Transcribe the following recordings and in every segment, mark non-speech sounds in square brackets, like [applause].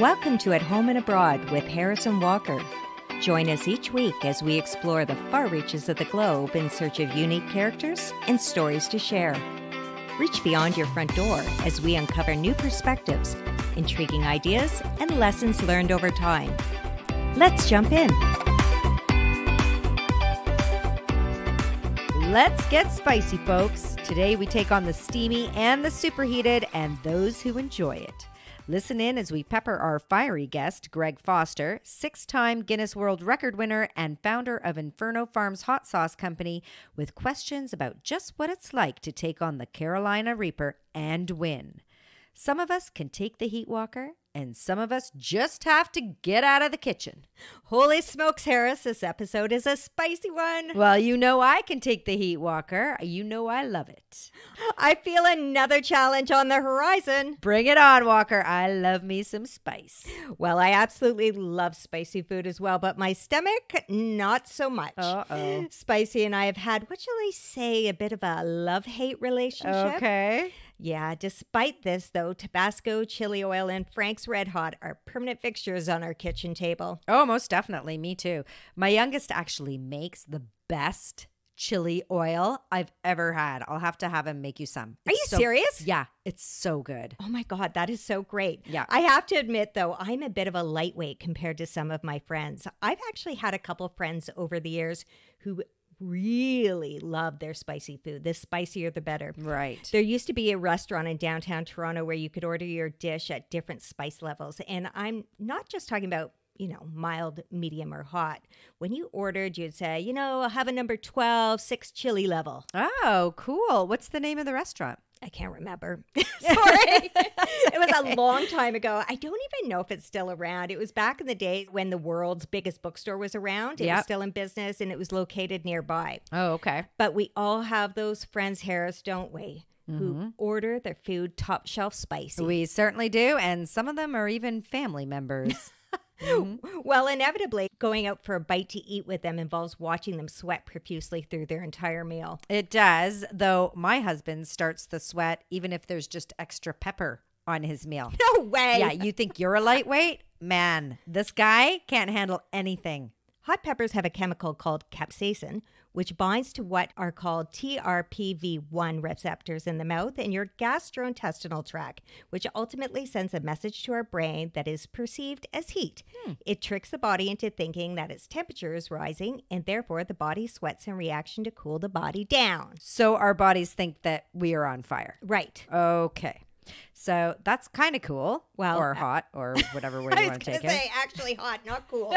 Welcome to At Home and Abroad with Harris and Walker. Join us each week as we explore the far reaches of the globe in search of unique characters and stories to share. Reach beyond your front door as we uncover new perspectives, intriguing ideas, and lessons learned over time. Let's jump in. Let's get spicy, folks. Today we take on the steamy and the superheated and those who enjoy it. Listen in as we pepper our fiery guest, Greg Foster, six time Guinness World Record winner and founder of Inferno Farms Hot Sauce Company, with questions about just what it's like to take on the Carolina Reaper and win. Some of us can take the heat walker, and some of us just have to get out of the kitchen. Holy smokes, Harris, this episode is a spicy one. Well, you know I can take the heat walker. You know I love it. I feel another challenge on the horizon. Bring it on, Walker. I love me some spice. Well, I absolutely love spicy food as well, but my stomach, not so much. Uh oh. Spicy and I have had, what shall I say, a bit of a love hate relationship. Okay. Yeah, despite this, though, Tabasco, chili oil, and Frank's Red Hot are permanent fixtures on our kitchen table. Oh, most definitely. Me too. My youngest actually makes the best chili oil I've ever had. I'll have to have him make you some. Are you so- serious? Yeah, it's so good. Oh my God, that is so great. Yeah. I have to admit, though, I'm a bit of a lightweight compared to some of my friends. I've actually had a couple friends over the years who really love their spicy food. The spicier, the better. Right. There used to be a restaurant in downtown Toronto where you could order your dish at different spice levels. And I'm not just talking about, you know, mild, medium, or hot. When you ordered, you'd say, you know, I'll have a number 12, six chili level. Oh, cool. What's the name of the restaurant? I can't remember. [laughs] [laughs] Sorry. it was a long time ago. I don't even know if it's still around. It was back in the day when the world's biggest bookstore was around. It Yep. was still in business and it was located nearby. Oh, okay. But we all have those friends, Harris, don't we? Who mm-hmm. order their food top shelf spicy. We certainly do. And some of them are even family members. [laughs] Mm-hmm. [laughs] Well, inevitably, going out for a bite to eat with them involves watching them sweat profusely through their entire meal. it does, though my husband starts the sweat even if there's just extra pepper on his meal. [laughs] No way. yeah, you think you're a lightweight? Man, this guy can't handle anything. Hot peppers have a chemical called capsaicin, which binds to what are called TRPV1 receptors in the mouth and your gastrointestinal tract, which ultimately sends a message to our brain that is perceived as heat. Hmm. It tricks the body into thinking that its temperature is rising, and therefore the body sweats in reaction to cool the body down. So our bodies think that we are on fire. Right. Okay. So that's kind of cool. Well, or hot, or [laughs] whatever way you want to take to it. say actually hot, not cool. [laughs]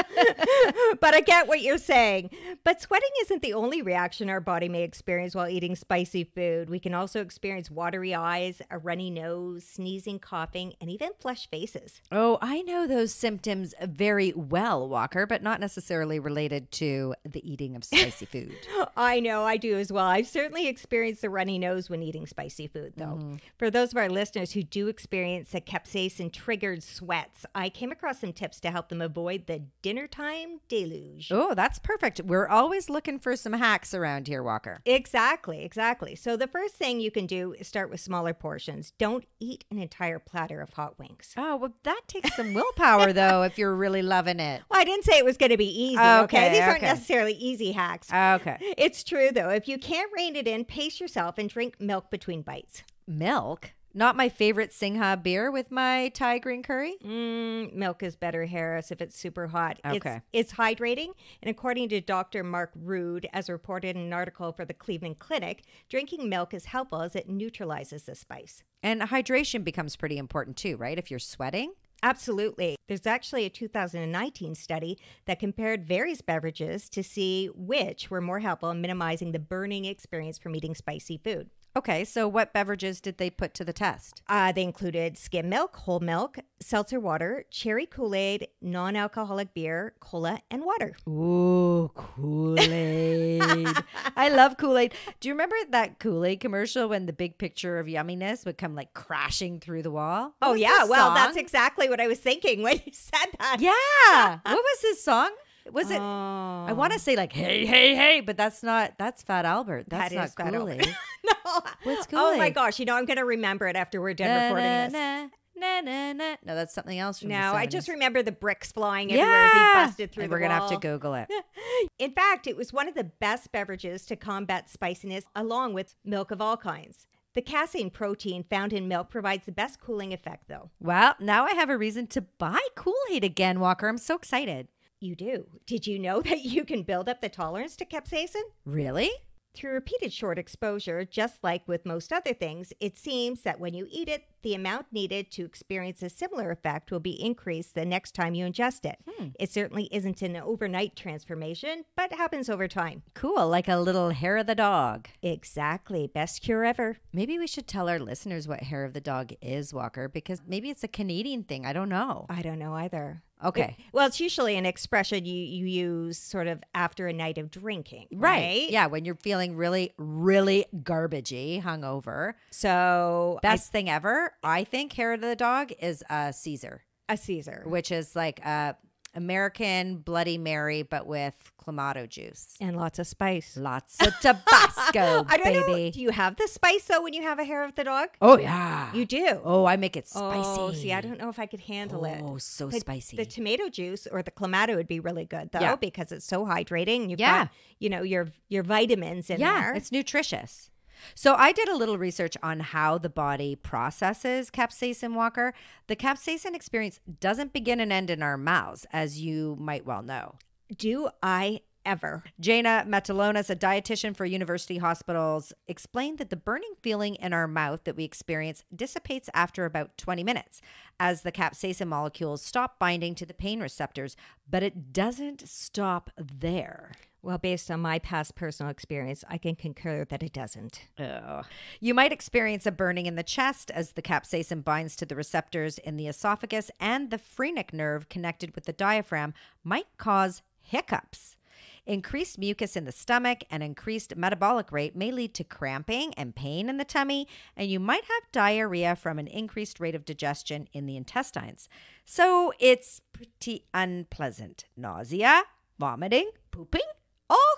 [laughs] but I get what you're saying. But sweating isn't the only reaction our body may experience while eating spicy food. We can also experience watery eyes, a runny nose, sneezing, coughing, and even flushed faces. Oh, I know those symptoms very well, Walker, but not necessarily related to the eating of spicy food. I know, I do as well. I've certainly experienced the runny nose when eating spicy food, though. Mm-hmm. For those of our listeners who do experience the capsaicin triggered sweats, I came across some tips to help them avoid the dinner time deluge. oh, that's perfect. We're always looking for some hacks around here, Walker. Exactly, exactly. So the first thing you can do is start with smaller portions. Don't eat an entire platter of hot wings. Oh, well, that takes some willpower, though, if you're really loving it. Well, I didn't say it was going to be easy. Okay, Okay, these aren't necessarily easy hacks. Okay. it's true though. If you can't rein it in, pace yourself and drink milk between bites. Milk? Not my favorite Singha beer with my Thai green curry? Mm, milk is better, Harris, if it's super hot. Okay. It's, it's hydrating. And according to Dr. Mark Rude, as reported in an article for the Cleveland Clinic, drinking milk is helpful as it neutralizes the spice. And hydration becomes pretty important too, right? If you're sweating. Absolutely. There's actually a 2019 study that compared various beverages to see which were more helpful in minimizing the burning experience from eating spicy food. Okay, so what beverages did they put to the test? Uh, they included skim milk, whole milk, seltzer water, cherry Kool Aid, non alcoholic beer, cola, and water. Ooh, Kool Aid. [laughs] I love Kool Aid. Do you remember that Kool Aid commercial when the big picture of yumminess would come like crashing through the wall? What Oh, yeah. the Well, that's exactly what I was thinking when you said that. Yeah. [laughs] what was his song? Was it? Oh. I want to say like, hey, hey, hey, but that's not, that's Fat Albert. That's That not is Fat Kool. Aid. [laughs] no. What's Oh my gosh. You know, I'm going to remember it after we're done Na, recording na, this. na, na na na. No, that's something else. No, I just remember the bricks flying everywhere as he busted through And We're gonna have to. Google it. [laughs] In fact, it was one of the best beverages to combat spiciness, along with milk of all kinds. The casein protein found in milk provides the best cooling effect, though. Well, now I have a reason to buy Kool Aid again, Walker. I'm so excited. You do. Did you know [laughs] that you can build up the tolerance to capsaicin? Really? Through repeated short exposure, just like with most other things, it seems that when you eat it, the amount needed to experience a similar effect will be increased the next time you ingest it. Hmm. It certainly isn't an overnight transformation, but happens over time. Cool, like a little hair of the dog. Exactly. Best cure ever. Maybe we should tell our listeners what hair of the dog is, Walker, because maybe it's a Canadian thing. I don't know. I don't know either. Okay. Well, it's usually an expression you, you use sort of after a night of drinking. Right. Right. Yeah, when you're feeling really, really garbagey, hungover. So Best thing ever, I think, hair of the dog is a Caesar, a Caesar. which is like a American Bloody Mary, but with clamato juice. And lots of spice. Lots of Tabasco, [laughs] I don't baby. know. Do you have the spice though when you have a hair of the dog? Oh yeah. You do. oh, I make it spicy. Oh, see, I don't know if I could handle it. Oh, so The- spicy. The tomato juice or the clamato would be really good though Yeah. because it's so hydrating. You've Yeah. got, you know, your your vitamins in yeah, there. it's nutritious. So I did a little research on how the body processes capsaicin walker. The capsaicin experience doesn't begin and end in our mouths, as you might well know. Do I ever? Jana Metalonis, a dietitian for university hospitals, explained that the burning feeling in our mouth that we experience dissipates after about 20 minutes as the capsaicin molecules stop binding to the pain receptors, but it doesn't stop there. Well, based on my past personal experience, I can concur that it doesn't. Oh. You might experience a burning in the chest as the capsaicin binds to the receptors in the esophagus, and the phrenic nerve connected with the diaphragm might cause hiccups. Increased mucus in the stomach and increased metabolic rate may lead to cramping and pain in the tummy, and you might have diarrhea from an increased rate of digestion in the intestines. So it's pretty unpleasant. Nausea, vomiting, pooping, all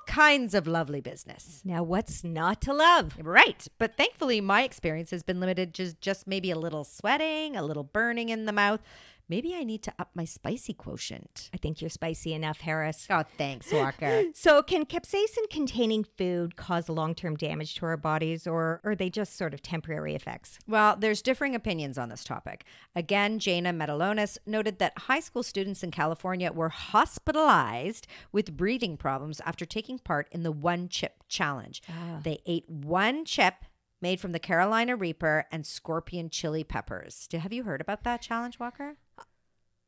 kinds of lovely business. Now, what's not to love? Right. But thankfully, my experience has been limited to just maybe a little sweating, a little burning in the mouth. Maybe I need to up my spicy quotient. I think you're spicy enough, Harris. Oh, thanks, Walker. [laughs] So, can capsaicin containing food cause long term damage to our bodies, or are they just sort of temporary effects? well, there's differing opinions on this topic. Again, Jana Metalonis noted that high school students in California were hospitalized with breathing problems after taking part in the one chip challenge. Ah. They ate one chip made from the Carolina Reaper and scorpion chili peppers. Have you heard about that challenge, Walker?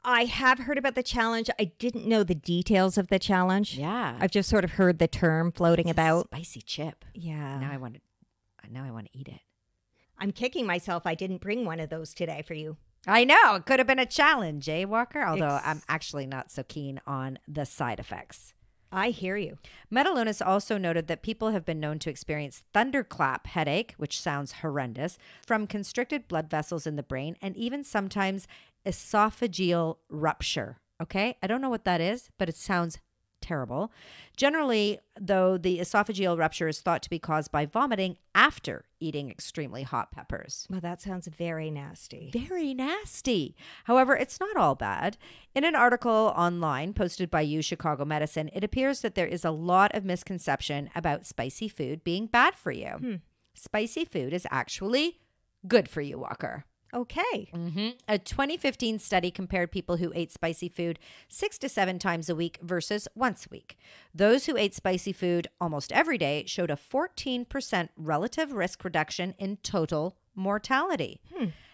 I have heard about the challenge. I didn't know the details of the challenge. Yeah. I've just sort of heard the term floating It's about. spicy chip. Yeah. Now I want to. Now I want to eat it. I'm kicking myself I didn't bring one of those today for you. I know it could have been a challenge, eh, Walker? Although Ex- I'm actually not so keen on the side effects. I hear you. Metalunas also noted that people have been known to experience thunderclap headache, which sounds horrendous, from constricted blood vessels in the brain, and even sometimes esophageal rupture. Okay, I don't know what that is, but it sounds terrible. Generally, though, the esophageal rupture is thought to be caused by vomiting after eating extremely hot peppers. Well, that sounds very nasty. Very nasty. However, it's not all bad. In an article online posted by U Chicago Medicine, it appears that there is a lot of misconception about spicy food being bad for you. Hmm. Spicy food is actually good for you, Walker. Okay. Mm-hmm. A 2015 study compared people who ate spicy food six to seven times a week versus once a week. Those who ate spicy food almost every day showed a 14% relative risk reduction in total mortality.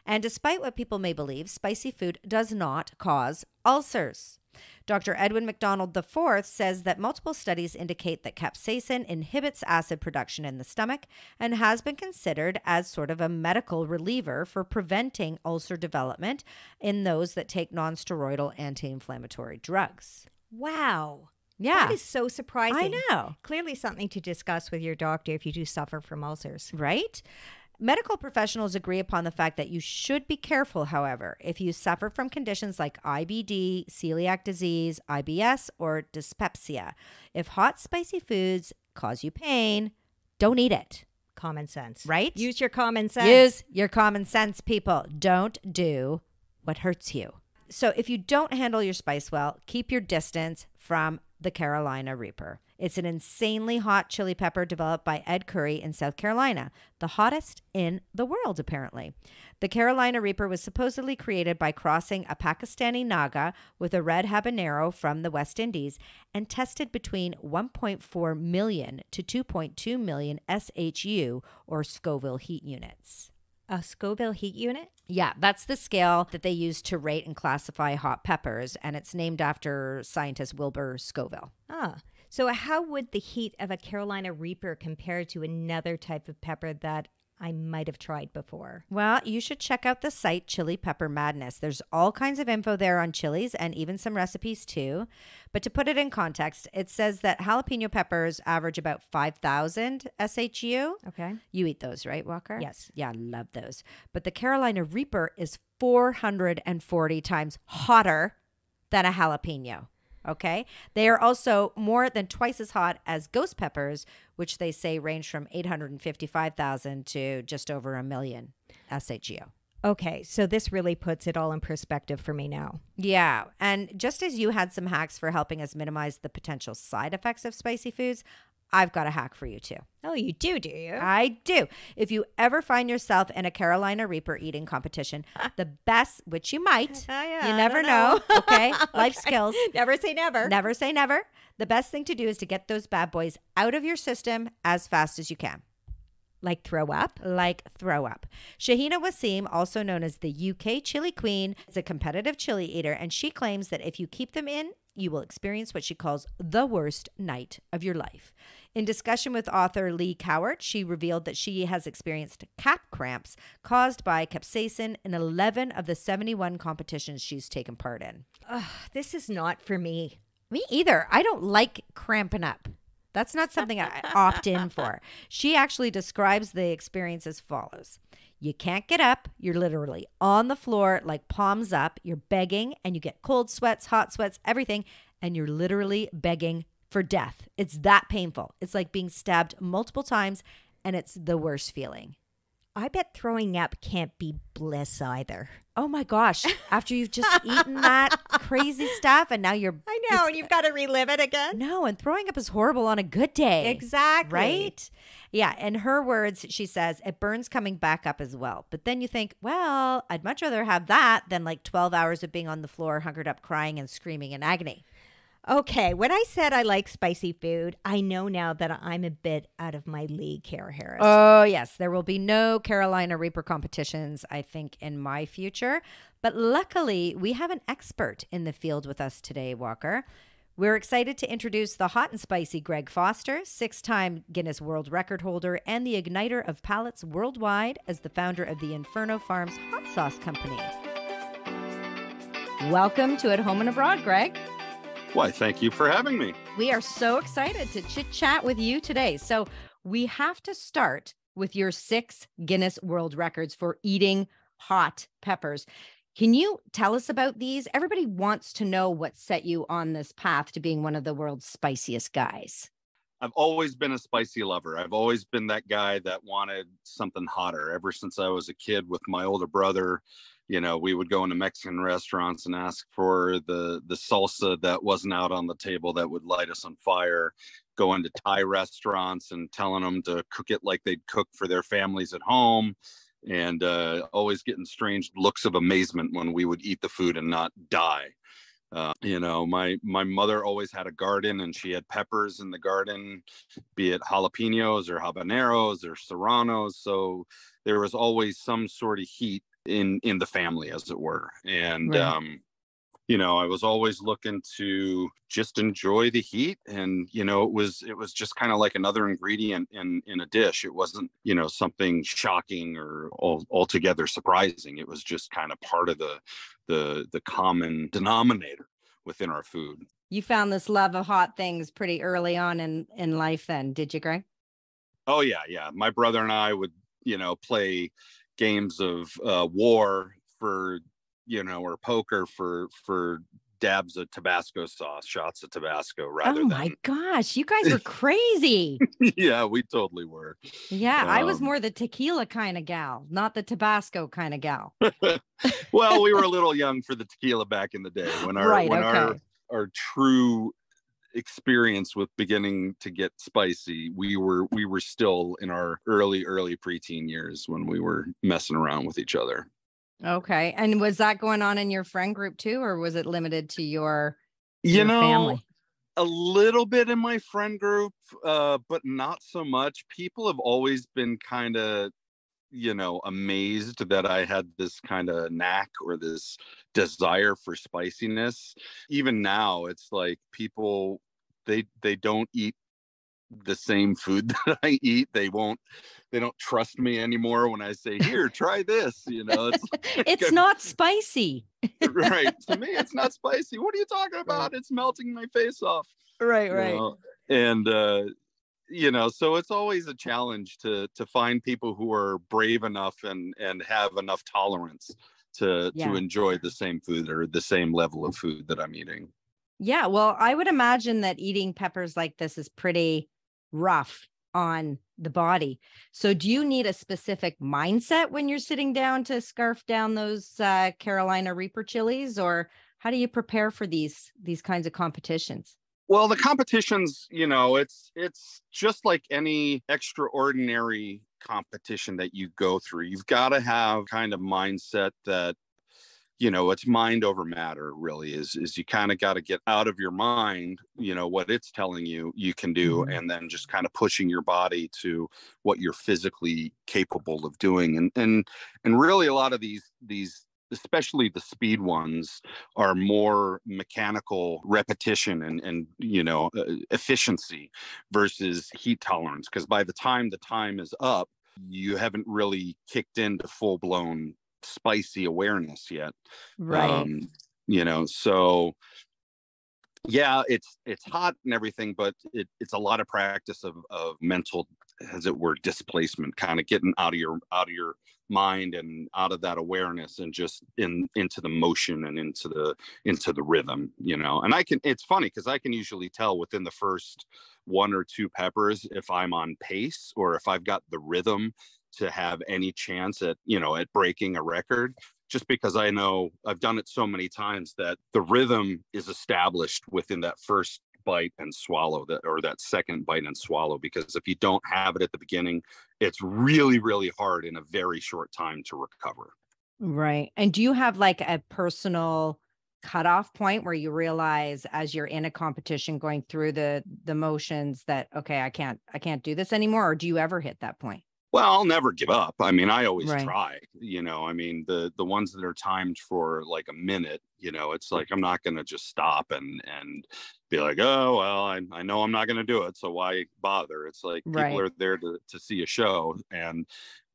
And despite what people may believe, spicy food does not cause ulcers. Dr. Edwin McDonald IV says that multiple studies indicate that capsaicin inhibits acid production in the stomach and has been considered as sort of a medical reliever for preventing ulcer development in those that take nonsteroidal anti inflammatory drugs. Wow. Yeah. That is so surprising. I know. Clearly something to discuss with your doctor if you do suffer from ulcers. Right? Medical professionals agree upon the fact that you should be careful, however, if you suffer from conditions like IBD, celiac disease, IBS, or dyspepsia. If hot, spicy foods cause you pain, don't eat it. Common sense. Right? Use your common sense. Use your common sense, people. Don't do what hurts you. So if you don't handle your spice well, keep your distance from the Carolina Reaper. It's an insanely hot chili pepper developed by Ed Curry in South Carolina, the hottest in the world, apparently. The Carolina Reaper was supposedly created by crossing a Pakistani Naga with a red habanero from the West Indies and tested between 1.4 million to 2.2 million SHU or Scoville heat units. A Scoville heat unit? Yeah, that's the scale that they use to rate and classify hot peppers, and it's named after scientist Wilbur Scoville. Ah. So, how would the heat of a Carolina Reaper compare to another type of pepper that I might have tried before. Well, you should check out the site Chili Pepper Madness. There's all kinds of info there on chilies and even some recipes too. But to put it in context, it says that jalapeno peppers average about 5,000 SHU. Okay. You eat those, right, Walker? Yes. Yeah, I love those. But the Carolina Reaper is 440 times hotter than a jalapeno. Okay. They are also more than twice as hot as ghost peppers, which they say range from 855,000 to just over a million SHU. Okay, so this really puts it all in perspective for me now. Yeah. And just as you had some hacks for helping us minimize the potential side effects of spicy foods, I've got a hack for you too. Oh, you do, do you? I do. If you ever find yourself in a Carolina Reaper eating competition, [laughs] the best, which you might, [laughs] yeah, you never know. know. Okay. [laughs] Life Okay. skills. Never say never. Never say never. The best thing to do is to get those bad boys out of your system as fast as you can. Like throw up? like throw up. Shahina Waseem, also known as the UK chili queen, is a competitive chili eater, and she claims that if you keep them in, you will experience what she calls the worst night of your life. In discussion with author Lee Cowart, she revealed that she has experienced cap cramps caused by capsaicin in 11 of the 71 competitions she's taken part in. Ugh, this is not for me. Me either. I don't like cramping up. That's not something I [laughs] opt in for. She actually describes the experience as follows You can't get up. You're literally on the floor, like palms up. You're begging, and you get cold sweats, hot sweats, everything. And you're literally begging for death. It's that painful. It's like being stabbed multiple times, and it's the worst feeling. I bet throwing up can't be bliss either. Oh my gosh. [laughs] After you've just eaten that crazy stuff, and now you're. I know, and you've got to relive it again. No, and throwing up is horrible on a good day. Exactly. Right? Yeah. In her words, she says, it burns coming back up as well. But then you think, well, I'd much rather have that than like 12 hours of being on the floor, hunkered up, crying and screaming in agony. Okay, when I said I like spicy food, I know now that I'm a bit out of my league, Kara Harris. Oh, yes. There will be no Carolina Reaper competitions, I think, in my future. But luckily, we have an expert in the field with us today, Walker. We're excited to introduce the hot and spicy Greg Foster, six time Guinness World Record holder and the igniter of palates worldwide as the founder of the Inferno Farms Hot Sauce Company. Welcome to At Home and Abroad, Greg. Why, thank you for having me. We are so excited to chit chat with you today. So, we have to start with your six Guinness World Records for eating hot peppers. Can you tell us about these? Everybody wants to know what set you on this path to being one of the world's spiciest guys. I've always been a spicy lover. I've always been that guy that wanted something hotter ever since I was a kid with my older brother. You know, we would go into Mexican restaurants and ask for the the salsa that wasn't out on the table that would light us on fire. Go into Thai restaurants and telling them to cook it like they'd cook for their families at home. And uh, always getting strange looks of amazement when we would eat the food and not die. Uh, you know, my my mother always had a garden, and she had peppers in the garden, be it jalapenos or habaneros or serranos. So there was always some sort of heat in in the family, as it were. And Right. um, you know, I was always looking to just enjoy the heat, and you know, it was it was just kind of like another ingredient in in a dish. It wasn't you know something shocking or all, altogether surprising. It was just kind of part of the the the common denominator within our food. You found this love of hot things pretty early on in, in life, then, did you, Greg? Oh yeah, yeah. My brother and I would, you know, play games of uh, war for, you know, or poker for for dabs of Tabasco sauce, shots of Tabasco rather oh my than gosh, you guys were [laughs] crazy. yeah, we totally were. Yeah, I was Um, more the tequila kind of gal, not the Tabasco kind of gal. [laughs] well, we were a little young for the tequila back in the day when our Right, when our our true experience with beginning to get spicy we were we were still in our early early preteen years when we were messing around with each other Okay. And was that going on in your friend group too, or was it limited to your, you your know family? a little bit in my friend group uh but not so much people have always been kind of you know amazed that i had this kind of knack or this desire for spiciness. Even now it's like people they they don't eat the same food [laughs] that i eat. They won't they don't trust me anymore when i say here [laughs] try this you know? It's [laughs] It's not spicy. right. To me it's not spicy. What are you talking about? It's melting my face off Right, you know? and uh you know so it's always a challenge to to find people who are brave enough and and have enough tolerance to Yeah. to enjoy the same food or the same level of food that i'm eating Yeah, well, I would imagine that eating peppers like this is pretty rough on the body. So, do you need a specific mindset when you're sitting down to scarf down those uh, Carolina Reaper chilies, or how do you prepare for these these kinds of competitions? Well the competitions you know it's it's just like any extraordinary competition that you go through you've got to have kind of mindset that you know it's mind over matter really is is you kind of got to get out of your mind you know what it's telling you you can do Mhm. and then just kind of pushing your body to what you're physically capable of doing and and and really a lot of these these especially the speed ones are more mechanical repetition and and you know uh, efficiency versus heat tolerance because by the time the time is up you haven't really kicked into full blown spicy awareness yet. Um, you know so yeah it's it's hot and everything but it, it's a lot of practice of of mental as it were displacement kind of getting out of your out of your mind and out of that awareness and just in into the motion and into the into the rhythm you know? And i can it's funny because i can usually tell within the first one or two peppers if i'm on pace or if i've got the rhythm to have any chance at you know at breaking a record just because I know I've done it so many times that the rhythm is established within that first bite and swallow that or that second bite and swallow because if you don't have it at the beginning it's really really hard in a very short time to recover Right. And do you have like a personal cutoff point where you realize as you're in a competition going through the the motions that okay, I can't I can't do this anymore or do you ever hit that point? Well i'll never give up i mean i always Right. try you know i mean the the ones that are timed for like a minute you know it's like i'm not going to just stop and and be like oh well i, I know i'm not going to do it so why bother it's like Right. people are there to, to see a show and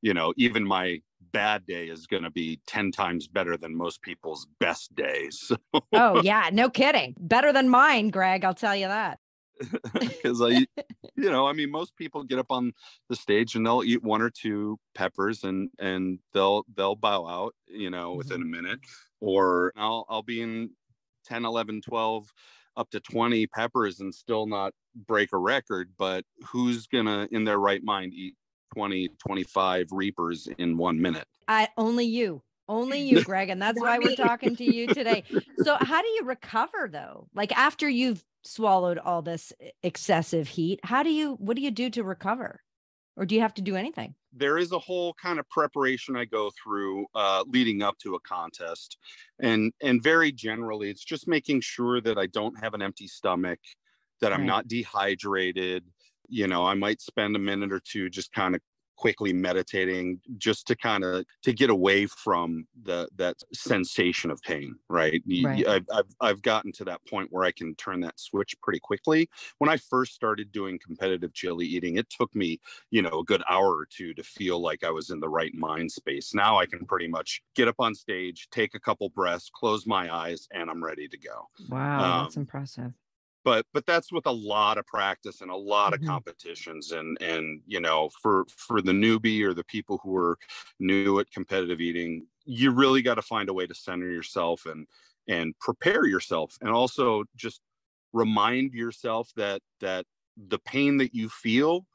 you know even my bad day is going to be 10 times better than most people's best days Oh yeah, no kidding. Better than mine, Greg, I'll tell you that. [laughs] because I, you know, I mean, most people get up on the stage and they'll eat one or two peppers and and they'll they'll bow out, you know, within a mm-hmm. minute. Or I'll I'll be in 10, 11, 12, up to 20 peppers and still not break a record. But who's gonna in their right mind eat 20, 25 reapers in one minute? I only you. Only [laughs] you, Greg, and that's why we're talking to you today. So, how do you recover though? Like after you've swallowed all this excessive heat, how do you what do you do to recover? Or do you have to do anything? there is a whole kind of preparation I go through uh, leading up to a contest, and and very generally, it's just making sure that I don't have an empty stomach, that I'm Right. not dehydrated. You know, I might spend a minute or two just kind of quickly meditating just to kind of to get away from the that sensation of pain right, Right. I've, I've i've gotten to that point where i can turn that switch pretty quickly when i first started doing competitive chili eating it took me you know a good hour or two to feel like i was in the right mind space now i can pretty much get up on stage take a couple breaths close my eyes and i'm ready to go Wow, that's Um, impressive. But but that's with a lot of practice and a lot of mm-hmm. competitions and and you know for for the newbie or the people who are new at competitive eating you really got to find a way to center yourself and and prepare yourself and also just remind yourself that that the pain that you feel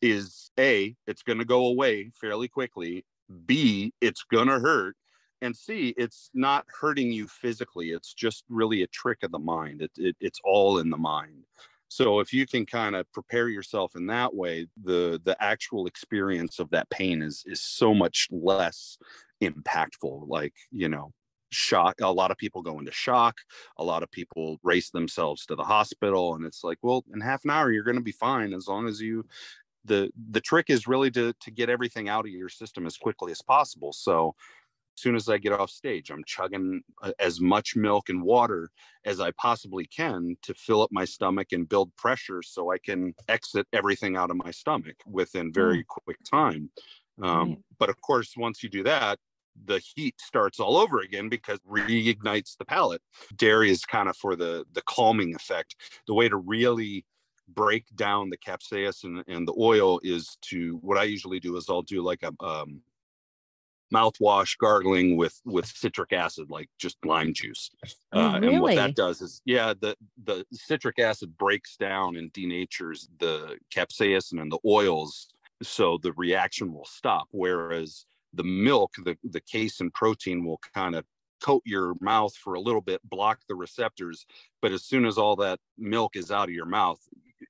is a it's going to go away fairly quickly. B it's going to hurt and c it's not hurting you physically it's just really a trick of the mind it, it, it's all in the mind. So if you can kind of prepare yourself in that way the the actual experience of that pain is is so much less impactful like you know shock a lot of people go into shock a lot of people race themselves to the hospital and it's like well in half an hour you're going to be fine as long as you the the trick is really to to get everything out of your system as quickly as possible. So soon as i get off stage i'm chugging uh, as much milk and water as i possibly can to fill up my stomach and build pressure so i can exit everything out of my stomach within very mm. quick time um, right. but of course once you do that the heat starts all over again because reignites the palate. Dairy is kind of for the the calming effect. The way to really break down the capsaicin and the oil is to what I usually do is I'll do like a um, mouthwash gargling with with citric acid like just lime juice oh, uh, really? and what that does is yeah the the citric acid breaks down and denatures the capsaicin and the oils so the reaction will stop whereas the milk, the, the casein protein will kind of coat your mouth for a little bit, block the receptors. But as soon as all that milk is out of your mouth,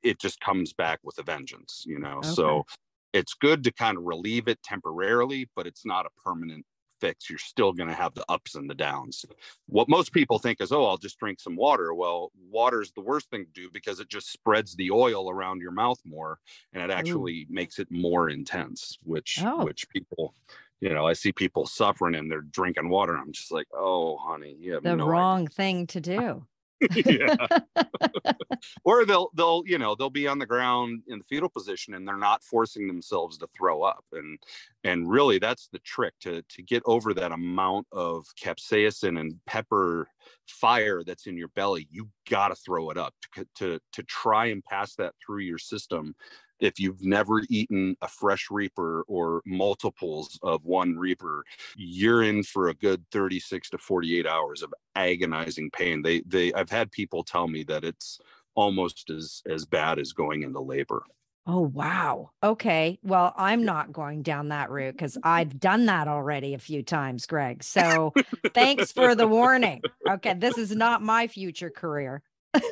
it just comes back with a vengeance, you know? Okay. So it's good to kind of relieve it temporarily, but it's not a permanent fix. You're still going to have the ups and the downs. What most people think is, oh, I'll just drink some water. Well, water is the worst thing to do because it just spreads the oil around your mouth more and it actually Ooh. makes it more intense, which oh. which people you know, I see people suffering and they're drinking water. I'm just like, oh, honey, you have the no wrong idea. thing to do. [laughs] yeah. [laughs] or they'll they'll you know they'll be on the ground in the fetal position and they're not forcing themselves to throw up and and really that's the trick to to get over that amount of capsaicin and pepper fire that's in your belly you got to throw it up to, to to try and pass that through your system if you've never eaten a fresh reaper or multiples of one reaper you're in for a good 36 to 48 hours of agonizing pain. They they i've had people tell me that it's almost as as bad as going into labor Oh, wow. Okay. Well, I'm not going down that route because [laughs] I've done that already a few times, Greg. So thanks [laughs] for the warning. Okay. This is not my future career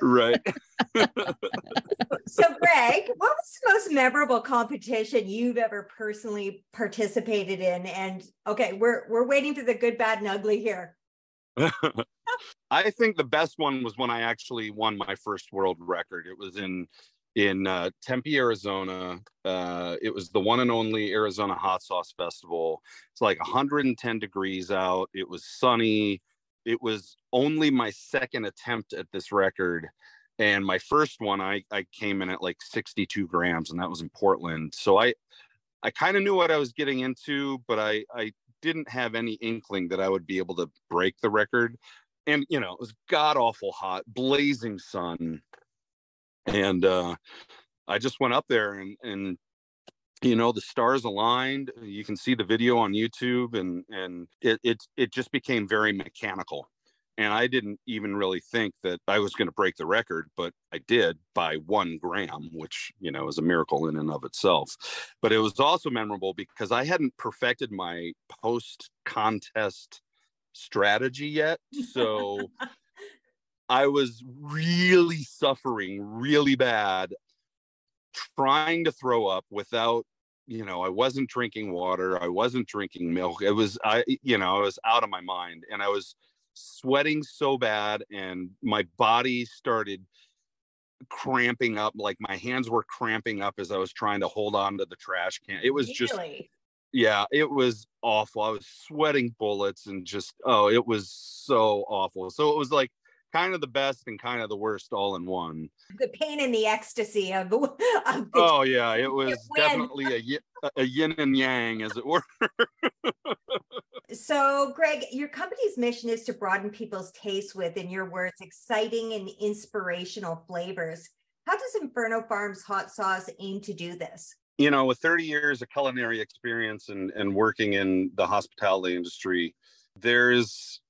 right. [laughs] so, Greg, what was the most memorable competition you've ever personally participated in? And okay, we're we're waiting for the good, bad, and ugly here. I think the best one was when I actually won my first world record. It was in in uh, Tempe, Arizona. Uh, it was the one and only Arizona Hot Sauce Festival. It's like 110 degrees out. It was sunny it was only my second attempt at this record and my first one i i came in at like 62 grams and that was in portland so i i kind of knew what i was getting into but i i didn't have any inkling that i would be able to break the record and you know it was god awful hot blazing sun and uh i just went up there and and you know the stars aligned you can see the video on youtube and and it it, it just became very mechanical. And i didn't even really think that i was going to break the record but i did by one gram which you know is a miracle in and of itself. But it was also memorable because i hadn't perfected my post contest strategy yet. [laughs] So i was really suffering really bad trying to throw up without you know i wasn't drinking water i wasn't drinking milk. It was i you know i was out of my mind and i was sweating so bad and my body started cramping up like my hands were cramping up as i was trying to hold on to the trash can. It was really? just yeah it was awful. I was sweating bullets and just oh it was so awful. So it was like kind of the best and kind of the worst all in one. The pain and the ecstasy of, of the, oh yeah, it [laughs] was definitely a, a yin and yang, as it were. [laughs] so, Greg, your company's mission is to broaden people's tastes with, in your words, exciting and inspirational flavors. How does Inferno Farms hot sauce aim to do this? You know, with 30 years of culinary experience and, and working in the hospitality industry, there's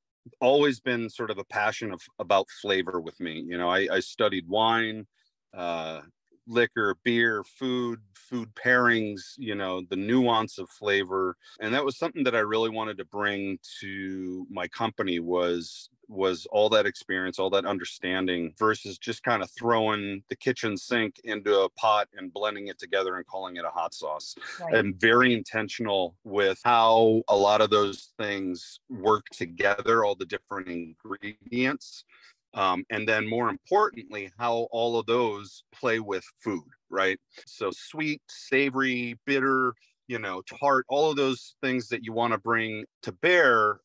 always been sort of a passion of about flavor with me. You know, I, I studied wine, uh, liquor, beer, food, food pairings, you know, the nuance of flavor. And that was something that I really wanted to bring to my company was was all that experience, all that understanding versus just kind of throwing the kitchen sink into a pot and blending it together and calling it a hot sauce. Right. And very intentional with how a lot of those things work together, all the different ingredients. Um, and then more importantly, how all of those play with food, right? So sweet, savory, bitter, you know, tart, all of those things that you want to bring to bear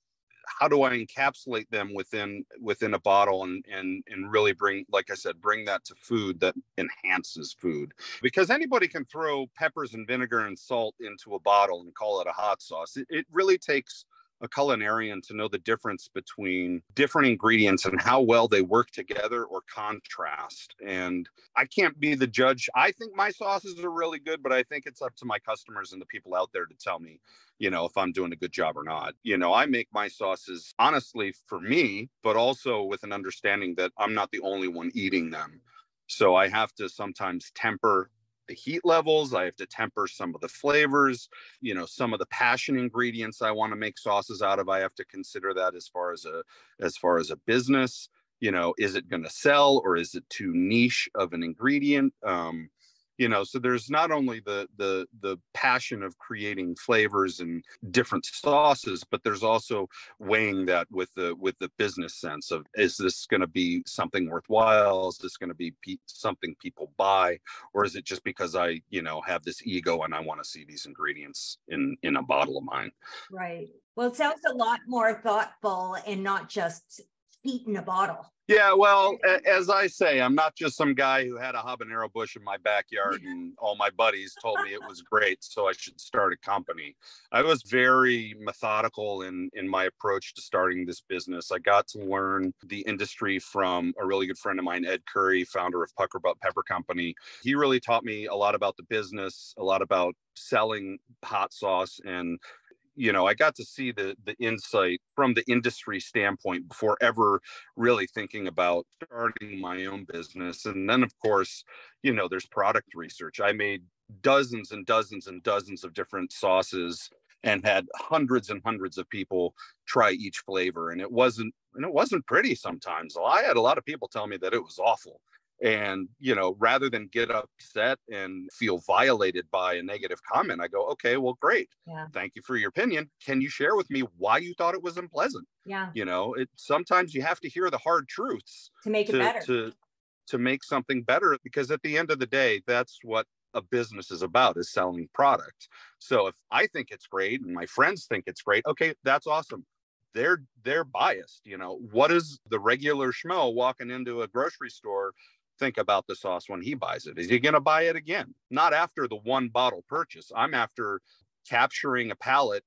how do I encapsulate them within within a bottle and and and really bring, like I said, bring that to food that enhances food. Because anybody can throw peppers and vinegar and salt into a bottle and call it a hot sauce. It, it really takes a culinarian to know the difference between different ingredients and how well they work together or contrast. And I can't be the judge. I think my sauces are really good, but I think it's up to my customers and the people out there to tell me, you know, if I'm doing a good job or not. You know, I make my sauces honestly for me, but also with an understanding that I'm not the only one eating them. So I have to sometimes temper the heat levels i have to temper some of the flavors you know some of the passion ingredients i want to make sauces out of i have to consider that as far as a as far as a business. You know is it going to sell or is it too niche of an ingredient? Um you know so there's not only the the the passion of creating flavors and different sauces but there's also weighing that with the with the business sense of is this going to be something worthwhile? Is this going to be pe- something people buy? Or is it just because i you know have this ego and i want to see these ingredients in in a bottle of mine? Right. Well it sounds a lot more thoughtful and not just heat in a bottle yeah, well, as I say, I'm not just some guy who had a habanero bush in my backyard and all my buddies told me it was [laughs] great, so I should start a company. I was very methodical in in my approach to starting this business. I got to learn the industry from a really good friend of mine, Ed Curry, founder of Pucker Butt Pepper Company. He really taught me a lot about the business, a lot about selling hot sauce and you know i got to see the the insight from the industry standpoint before ever really thinking about starting my own business. And then of course you know there's product research. I made dozens and dozens and dozens of different sauces and had hundreds and hundreds of people try each flavor. And it wasn't and it wasn't pretty sometimes. I had a lot of people tell me that it was awful and you know rather than get upset and feel violated by a negative comment i go okay well great. Yeah. thank you for your opinion. Can you share with me why you thought it was unpleasant? Yeah. You know it sometimes you have to hear the hard truths to make to, it better. to to make something better because at the end of the day that's what a business is about is selling product. So if i think it's great and my friends think it's great okay that's awesome. They're they're biased you know. What is the regular schmo walking into a grocery store think about the sauce when he buys it. Is he going to buy it again? Not after the one bottle purchase. I'm after capturing a palate,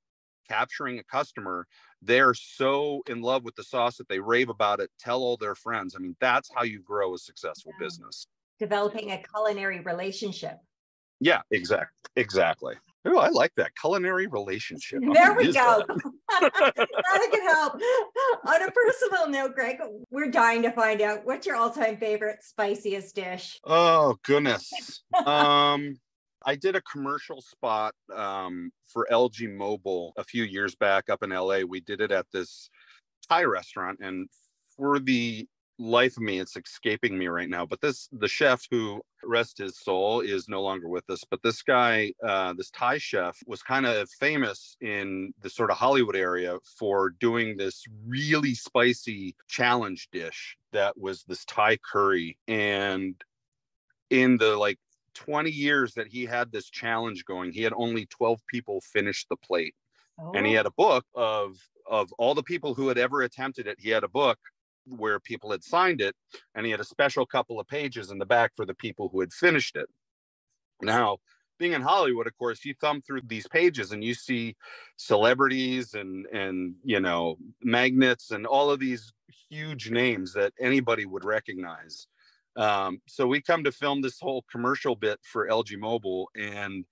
capturing a customer. They're so in love with the sauce that they rave about it, tell all their friends. I mean, that's how you grow a successful yeah. business. Developing a culinary relationship. Yeah, exactly. Exactly. Oh, I like that culinary relationship. There we go. that [laughs] could help. On a personal note, Greg, we're dying to find out what's your all-time favorite spiciest dish. Oh goodness. um, I did a commercial spot um, for LG Mobile a few years back up in LA. We did it at this Thai restaurant, and for the life of me it's escaping me right now but this the chef who rest his soul is no longer with us but this guy uh, this thai chef was kind of famous in the sort of hollywood area for doing this really spicy challenge dish that was this thai curry and in the like 20 years that he had this challenge going he had only 12 people finish the plate oh. and he oh. had a book of of all the people who had ever attempted it he had a book where people had signed it, and he had a special couple of pages in the back for the people who had finished it. Now, being in Hollywood, of course, you thumb through these pages and you see celebrities and and you know magnets and all of these huge names that anybody would recognize. Um, so we come to film this whole commercial bit for LG Mobile, and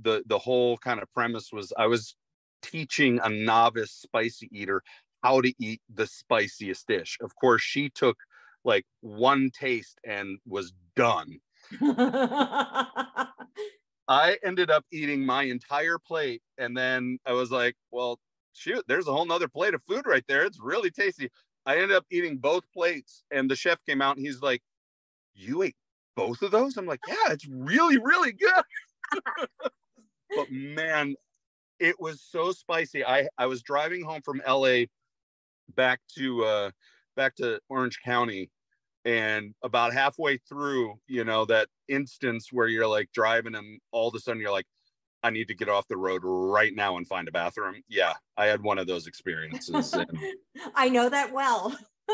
the the whole kind of premise was I was teaching a novice spicy eater how to eat the spiciest dish. Of course, she took like one taste and was done. [laughs] I ended up eating my entire plate. And then I was like, well, shoot, there's a whole nother plate of food right there. It's really tasty. I ended up eating both plates. And the chef came out and he's like, You ate both of those? I'm like, Yeah, it's really, really good. [laughs] but man, it was so spicy. I, I was driving home from LA back to uh back to Orange County and about halfway through you know that instance where you're like driving and all of a sudden you're like i need to get off the road right now and find a bathroom yeah i had one of those experiences and, [laughs] I know that well. [laughs]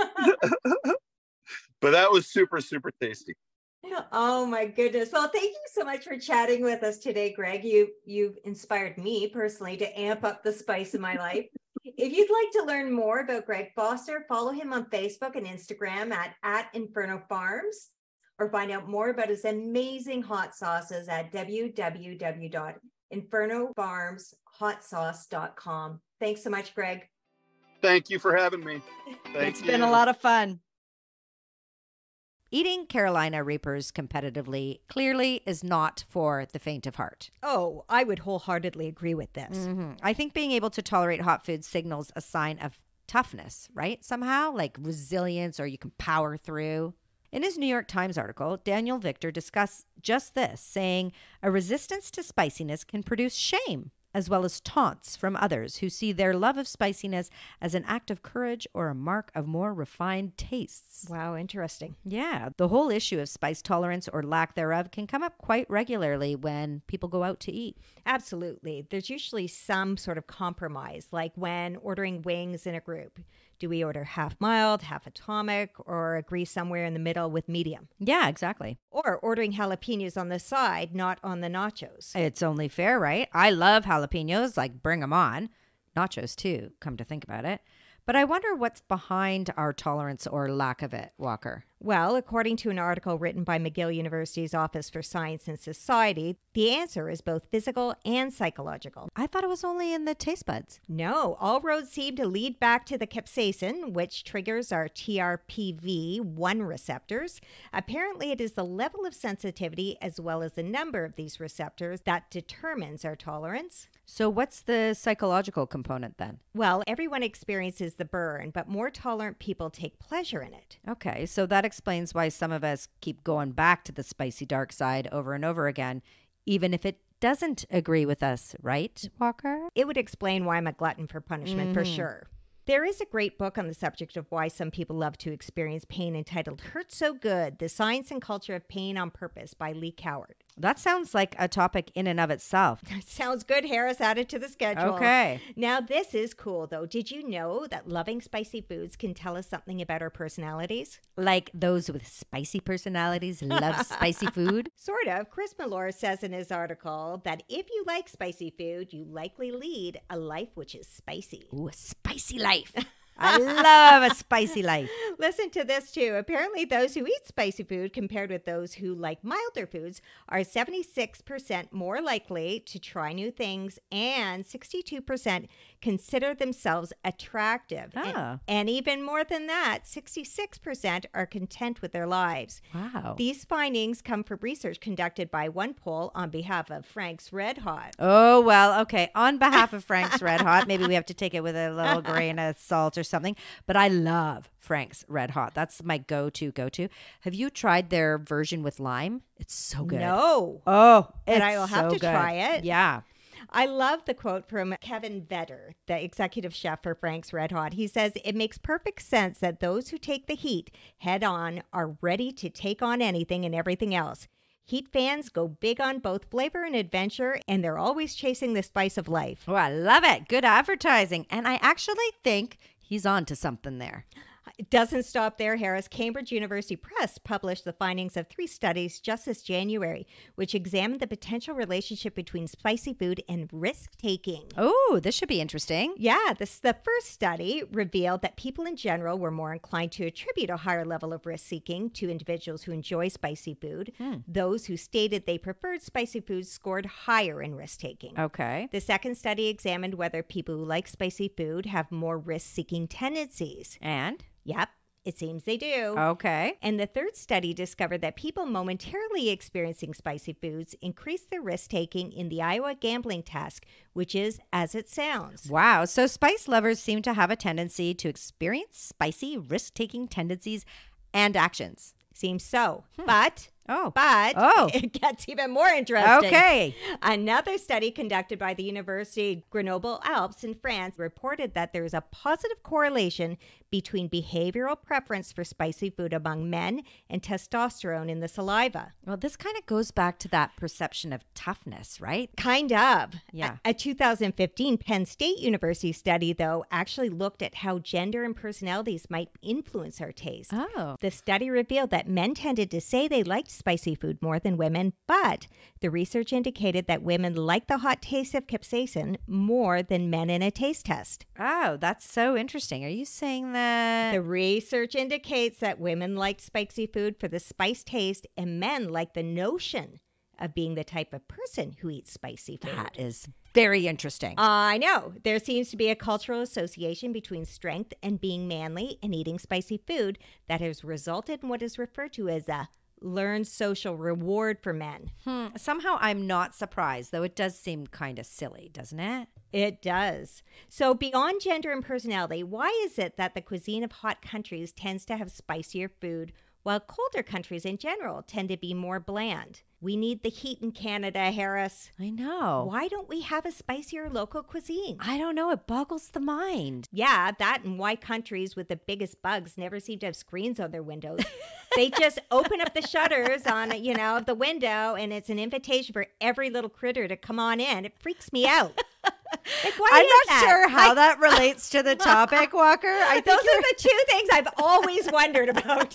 but that was super super tasty Oh my goodness. Well, thank you so much for chatting with us today, Greg. You you've inspired me personally to amp up the spice in my life. If you'd like to learn more about Greg Foster, follow him on Facebook and Instagram at, at Inferno Farms or find out more about his amazing hot sauces at www.infernofarmshotsauce.com. Thanks so much, Greg. thank you for having me [laughs] Thank It's been a lot of fun. Eating Carolina Reapers competitively clearly is not for the faint of heart. Oh, I would wholeheartedly agree with this. Mhm. I think being able to tolerate hot food signals a sign of toughness, right? Somehow, like resilience or you can power through. In his New York Times article, Daniel Victor discussed just this, saying a resistance to spiciness can produce shame as well as taunts from others who see their love of spiciness as an act of courage or a mark of more refined tastes. Wow, interesting. Yeah, the whole issue of spice tolerance or lack thereof can come up quite regularly when people go out to eat. Absolutely. There's usually some sort of compromise, like when ordering wings in a group. Do we order half mild, half atomic, or agree somewhere in the middle with medium? Yeah, exactly. Or ordering jalapenos on the side, not on the nachos. It's only fair, right? I love jalapenos, like bring them on. Nachos too, come to think about it. But I wonder what's behind our tolerance or lack of it, Walker. Well, according to an article written by McGill University's Office for Science and Society, the answer is both physical and psychological. I thought it was only in the taste buds. No, all roads seem to lead back to the capsaicin, which triggers our TRPV1 receptors. Apparently, it is the level of sensitivity as well as the number of these receptors that determines our tolerance. So, what's the psychological component then? Well, everyone experiences the burn, but more tolerant people take pleasure in it. Okay, so that explains why some of us keep going back to the spicy dark side over and over again, even if it doesn't agree with us, right, Walker? It would explain why I'm a glutton for punishment for mm-hmm. sure. There is a great book on the subject of why some people love to experience pain entitled Hurt So Good The Science and Culture of Pain on Purpose by Leigh Cowart. That sounds like a topic in and of itself. [laughs] Sounds good, Harris. Added to the schedule. Okay. Now, this is cool, though. Did you know that loving spicy foods can tell us something about our personalities? Like those with spicy personalities love spicy [laughs] food. Sort of. Chris Malore says in his article that if you like spicy food, you likely lead a life which is spicy. Ooh, a spicy life. [laughs] I love a spicy life. [laughs] Listen to this too. Apparently, those who eat spicy food compared with those who like milder foods are 76% more likely to try new things and 62% consider themselves attractive. And- Ah. And, even more than that, 66% are content with their lives. Wow. These findings come from research conducted by OnePoll on behalf of Frank's Red Hot. Oh, well, okay. On behalf of Frank's Red Hot, maybe we [laughs] have to take it with a little grain of salt or something. But I love Frank's Red Hot. That's my go to, go to. Have you tried their version with lime? It's so good. No. Oh, and I will have so to good. try it. Yeah. I love the quote from Kevin Vetter, the executive chef for Frank's Red Hot. He says, It makes perfect sense that those who take the heat head on are ready to take on anything and everything else. Heat fans go big on both flavor and adventure, and they're always chasing the spice of life. Oh, I love it. Good advertising. And I actually think he's on to something there. It doesn't stop there, Harris. Cambridge University Press published the findings of three studies just this January, which examined the potential relationship between spicy food and risk taking. Oh, this should be interesting. Yeah, this the first study revealed that people in general were more inclined to attribute a higher level of risk seeking to individuals who enjoy spicy food. Hmm. Those who stated they preferred spicy foods scored higher in risk taking. Okay. The second study examined whether people who like spicy food have more risk seeking tendencies. And? Yep, it seems they do. Okay. And the third study discovered that people momentarily experiencing spicy foods increase their risk taking in the Iowa gambling task, which is as it sounds. Wow. So spice lovers seem to have a tendency to experience spicy, risk taking tendencies and actions. Seems so. Hmm. But Oh. but Oh. [laughs] it gets even more interesting. Okay. Another study conducted by the University Grenoble Alpes in France reported that there is a positive correlation between behavioral preference for spicy food among men and testosterone in the saliva. Well, this kind of goes back to that perception of toughness, right? Kind of. Yeah. A, a 2015 Penn State University study, though, actually looked at how gender and personalities might influence our taste. Oh. The study revealed that men tended to say they liked spicy food more than women, but the research indicated that women liked the hot taste of capsaicin more than men in a taste test. Oh, that's so interesting. Are you saying that? The research indicates that women liked spicy food for the spice taste, and men like the notion of being the type of person who eats spicy food. that is very interesting. I know. There seems to be a cultural association between strength and being manly and eating spicy food that has resulted in what is referred to as a learned social reward for men. Hmm, Somehow I'm not surprised, though it does seem kind of silly, doesn't it? It does. So, beyond gender and personality, why is it that the cuisine of hot countries tends to have spicier food while colder countries in general tend to be more bland? We need the heat in Canada, Harris. I know. Why don't we have a spicier local cuisine? I don't know. It boggles the mind. Yeah, that and why countries with the biggest bugs never seem to have screens on their windows. they [laughs] just open up the shutters on, you know, the window and it's an invitation for every little critter to come on in. It freaks me out. [laughs] Like, I'm not that? sure how Like, that relates to the [laughs] topic, Walker. I Those are the two things I've always wondered about.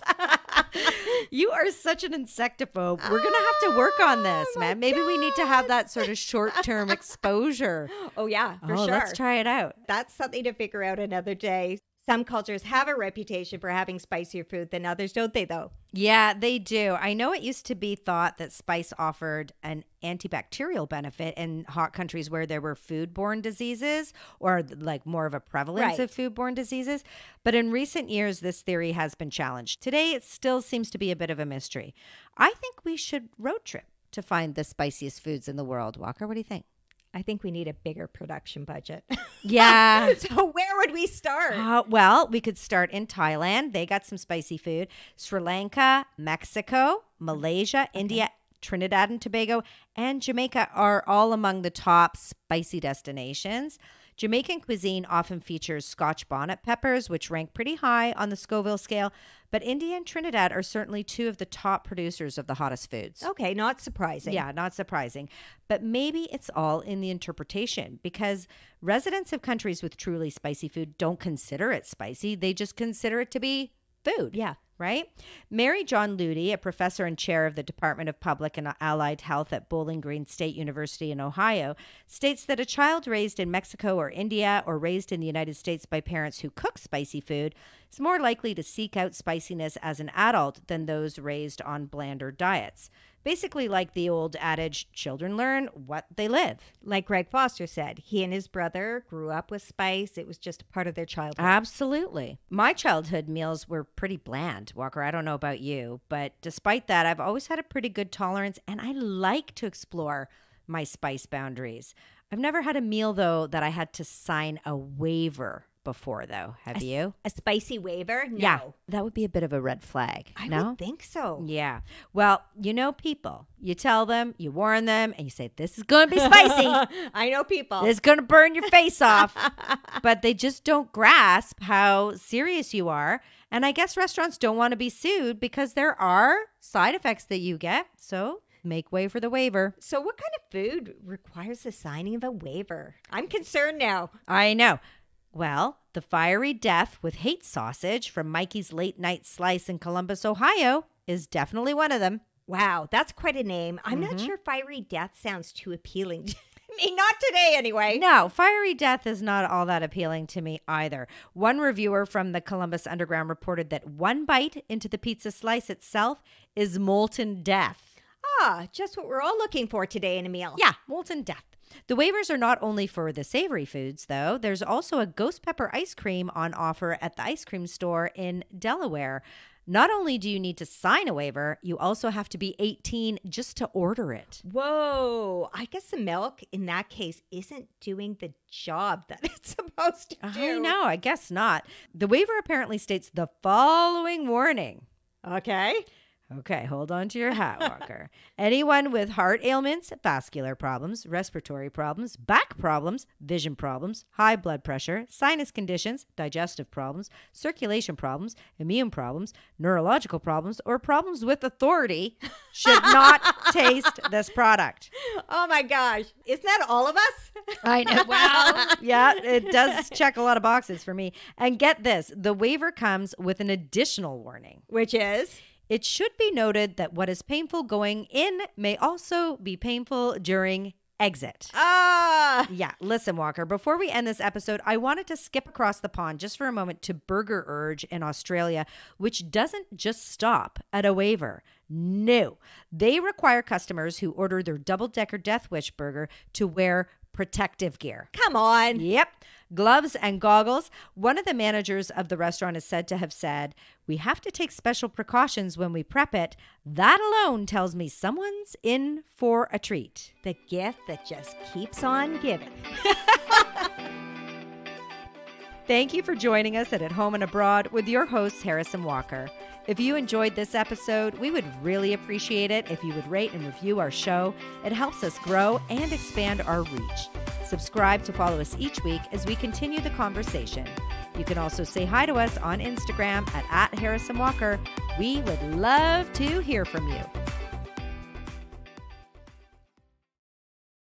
[laughs] you are such an insectophobe. We're going to have to work on this, Oh, man. Maybe we need to have that sort of short term [laughs] exposure. oh, yeah, for oh, sure. let's try it out. That's something to figure out another day. Some cultures have a reputation for having spicier food than others, don't they, though? Yeah, they do. I know it used to be thought that spice offered an antibacterial benefit in hot countries where there were foodborne diseases or like more of a prevalence Right. of foodborne diseases. But in recent years, this theory has been challenged. Today, it still seems to be a bit of a mystery. I think we should road trip to find the spiciest foods in the world. Walker, what do you think? I think we need a bigger production budget. [laughs] Yeah. so, where would we start? Uh, well, we could start in Thailand. They got some spicy food. Sri Lanka, Mexico, Malaysia, India, Trinidad and Tobago, and Jamaica are all among the top spicy destinations. Jamaican cuisine often features Scotch bonnet peppers, which rank pretty high on the Scoville scale, but India and Trinidad are certainly two of the top producers of the hottest foods. Okay, not surprising. Yeah, not surprising. But maybe it's all in the interpretation because residents of countries with truly spicy food don't consider it spicy. They just consider it to be food. Yeah. Right? Mary-Jon Ludy, a professor and chair of the Department of Public and Allied Health at Bowling Green State University in Ohio, states that a child raised in Mexico or India or raised in the United States by parents who cook spicy food is more likely to seek out spiciness as an adult than those raised on blander diets. Basically, like the old adage children learn what they live. Like Greg Foster said, he and his brother grew up with spice. It was just a part of their childhood. Absolutely. My childhood meals were pretty bland, Walker. I don't know about you, but despite that, I've always had a pretty good tolerance and I like to explore my spice boundaries. I've never had a meal, though, that I had to sign a waiver before, though. Have you? a spicy waiver? No. Yeah. That would be a bit of a red flag. I no? think so. Yeah. Well, you know people. You tell them, you warn them, and you say, this is going to be [laughs] spicy. I know people. It's going to burn your face [laughs] off. but they just don't grasp how serious you are. And I guess restaurants don't want to be sued because there are side effects that you get. So make way for the waiver. so, what kind of food requires the signing of a waiver? I'm concerned now. I know. Well, the Fiery Death with Hate Sausage from Mikey's Late Night Slice in Columbus, Ohio is definitely one of them. Wow, that's quite a name. I'm not Mhm. sure Fiery Death sounds too appealing to [laughs] me. Not today, anyway. No, Fiery Death is not all that appealing to me either. One reviewer from the Columbus Underground reported that one bite into the pizza slice itself is molten death. Ah, just what we're all looking for today in a meal. Yeah, molten death. The waivers are not only for the savory foods, though. There's also a ghost pepper ice cream on offer at the ice cream store in Delaware. Not only do you need to sign a waiver, you also have to be 18 just to order it. Whoa, I guess the milk in that case isn't doing the job [laughs] that it's supposed to do. I know, I guess not. The waiver apparently states the following warning. Okay. Okay, hold on to your hat, Walker. Anyone with heart ailments, vascular problems, respiratory problems, back problems, vision problems, high blood pressure, sinus conditions, digestive problems, circulation problems, immune problems, neurological problems, or problems with authority should not [laughs] taste this product. Oh my gosh. Isn't that all of us? I know. [laughs] Well, yeah, it does check a lot of boxes for me. And get this the waiver comes with an additional warning. Which is? It should be noted that what is painful going in may also be painful during exit. Ah. Yeah, listen, Walker, before we end this episode, I wanted to skip across the pond just for a moment to Burger Urge in Australia, which doesn't just stop at a waiver. No, they require customers who order their double decker Death Wish burger to wear protective gear. Come on. Yep. Gloves and goggles. One of the managers of the restaurant is said to have said, We have to take special precautions when we prep it. That alone tells me someone's in for a treat. The gift that just keeps on giving. [laughs] Thank you for joining us at At Home and Abroad with your host, Harris and Walker. If you enjoyed this episode, we would really appreciate it if you would rate and review our show. It helps us grow and expand our reach. Subscribe to follow us each week as we continue the conversation. You can also say hi to us on Instagram at, at Harris and Walker. We would love to hear from you.